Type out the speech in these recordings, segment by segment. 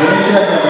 Замечательно,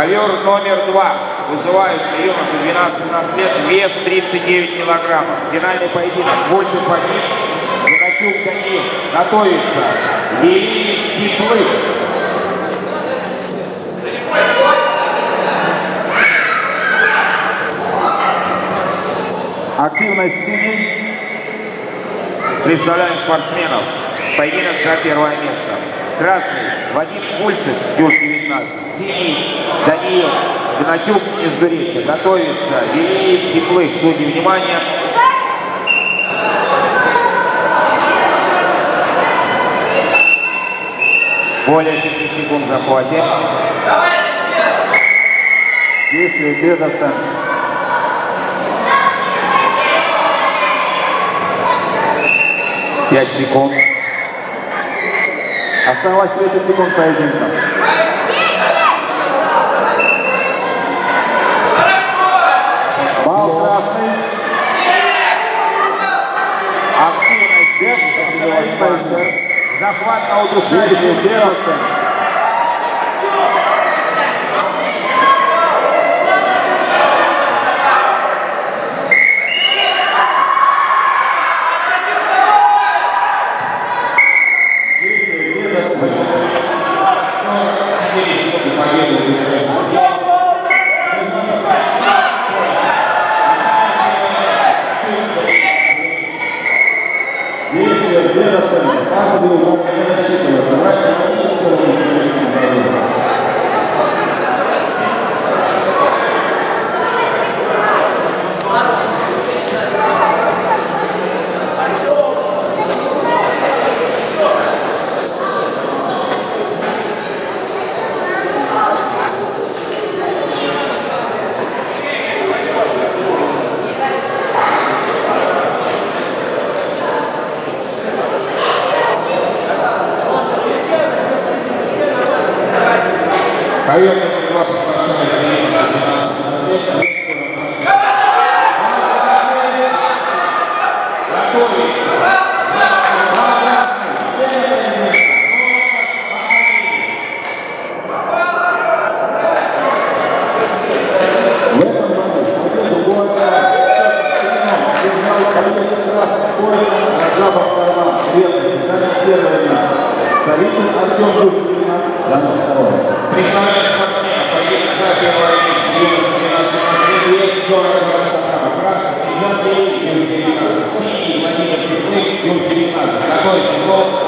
Ковер номер два. Вызываются юноши 12-13 лет, вес 39 килограммов. Финальный поединок. Больше погиб. Геннадьюк Даниил готовится. Великий Теплых. Активность синий. Представляем спортсменов. Поединок за первое место. Красный Вадим Кульцев, Юж 19. Синий Даниил Гнатюк из Дуречи. Готовится Велиев Теплых. Судьи, внимание. Более 7 секунд в захвате. Действие оценки. Пять секунд. Осталось 30 секунд поединка. Бал красный. Активность Пейсер. Захват на удушение. Действие Раджабов Карлан, Светлый, занял первое место. Старитель Артем Душкина занял второе. Представляет Белый, 19, синий, Владимир Петлык, 19. Такой число, Украина,